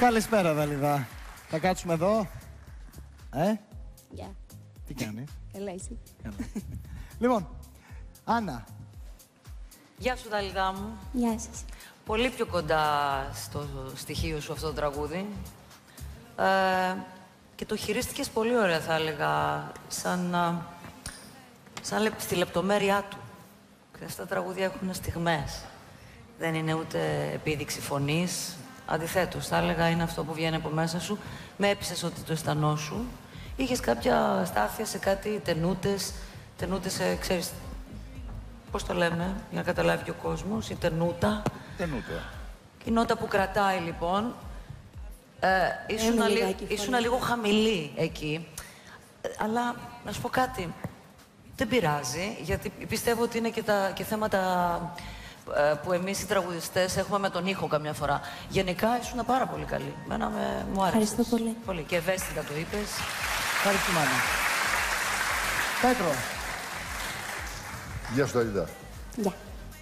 Καλησπέρα, Δαλιδά. Θα κάτσουμε εδώ. Ε, Γεια. τι κάνει; Καλά εσύ. Καλά. λοιπόν, Άννα, Γεια σου, Δαλιδά μου. Γεια σας. Πολύ πιο κοντά στο στοιχείο σου αυτό το τραγούδι. Ε, και το χειρίστηκες πολύ ωραία, θα έλεγα, σαν, α, σαν λεπ- στη λεπτομέρειά του. Και αυτά τα τραγούδια έχουν στιγμές. Δεν είναι ούτε επίδειξη φωνής. Αντιθέτως, θα έλεγα, είναι αυτό που βγαίνει από μέσα σου. Με έπεισες ότι το αισθανόσου. Είχες κάποια στάθεια σε κάτι τενούτες, τενούτες σε, ξέρεις, πώς το λέμε, για να καταλάβει και ο κόσμος, η τενούτα. Δεν ούτε. Η νότα που κρατάει λοιπόν. Ε, ήσουν, Έμεινε λι- λιγάκι η ήσουν φωνή. λίγο χαμηλή εκεί. Ε, αλλά να σου πω κάτι. Δεν πειράζει, γιατί πιστεύω ότι είναι και, τα, και θέματα ε, που εμείς οι τραγουδιστές έχουμε με τον ήχο καμιά φορά. Γενικά ήσουν πάρα πολύ καλή. Μένα με, μου άρεσε. Ευχαριστώ πολύ. Πολύ. Και ευαίσθητα το είπες. ευχαριστούμε, Άννα. Πέτρο, Γεια σου Ταλίδα. Γεια.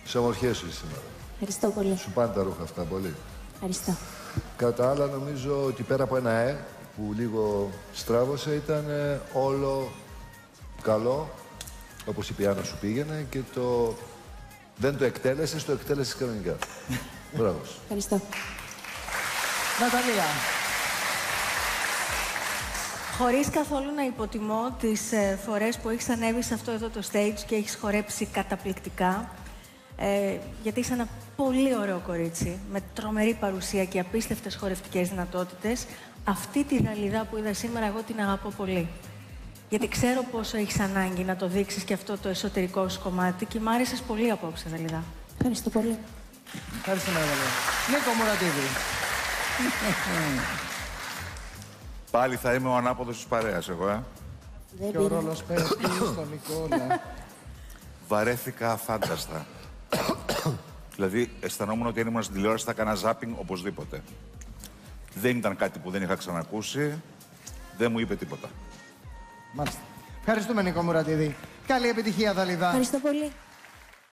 Σε ομορφιές σου σήμερα. Ευχαριστώ πολύ. Σου πάνε τα ρούχα αυτά πολύ. Ευχαριστώ. Κατά άλλα νομίζω ότι πέρα από ένα «ε» που λίγο στράβωσε ήταν ε, όλο καλό όπως η πιάνα σου πήγαινε και το δεν το εκτέλεσες, το εκτέλεσες κανονικά. Μπράβος σου. Ευχαριστώ. Ναταλία. Χωρίς καθόλου να υποτιμώ τις ε, φορές που έχεις ανέβει σε αυτό εδώ το stage και έχεις χορέψει καταπληκτικά. Ε, γιατί είσαι ένα πολύ ωραίο κορίτσι, με τρομερή παρουσία και απίστευτες χορευτικές δυνατότητες. Αυτή τη δαλίδα που είδα σήμερα, εγώ την αγαπώ πολύ. Γιατί ξέρω πόσο έχεις ανάγκη να το δείξεις και αυτό το εσωτερικό σου κομμάτι και μ' άρεσες πολύ απόψε, Δαλίδα. Ευχαριστώ πολύ. Ευχαριστούμε, Ναταλία. Νίκο Μουρατίδη. Πάλι θα είμαι ο ανάποδος της παρέας εγώ, ε. Δεν Και ο πειράζει. ρόλος πέφτει στον Νικόλα. Βαρέθηκα αφάνταστα. δηλαδή, αισθανόμουν ότι αν ήμουν στην τηλεόραση θα έκανα ζάπινγκ οπωσδήποτε. Δεν ήταν κάτι που δεν είχα ξανακούσει. Δεν μου είπε τίποτα. Μάλιστα. Ευχαριστούμε, Νίκο Μουρατίδη. Καλή επιτυχία, Δαλιδά. Ευχαριστώ πολύ.